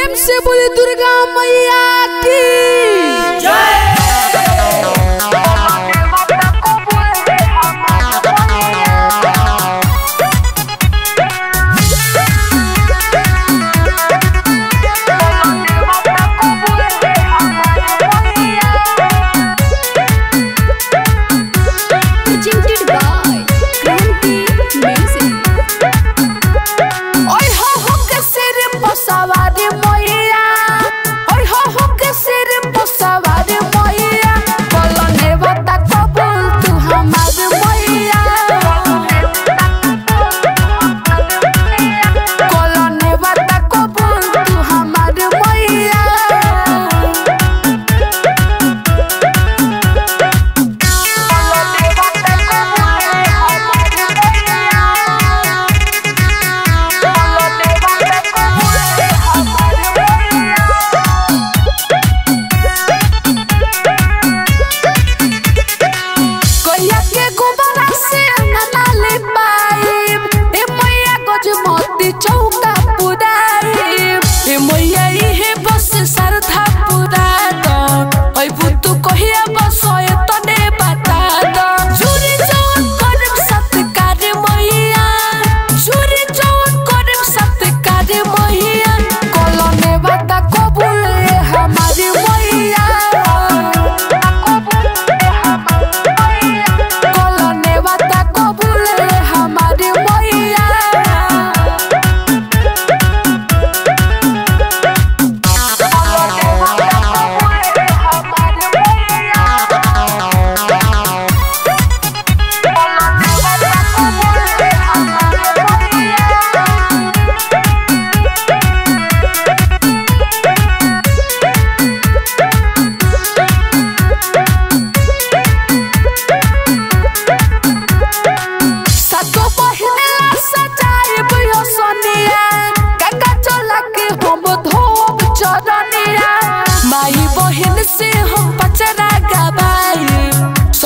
प्रेम से बोले दुर्गा मैया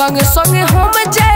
संग संग हम जाए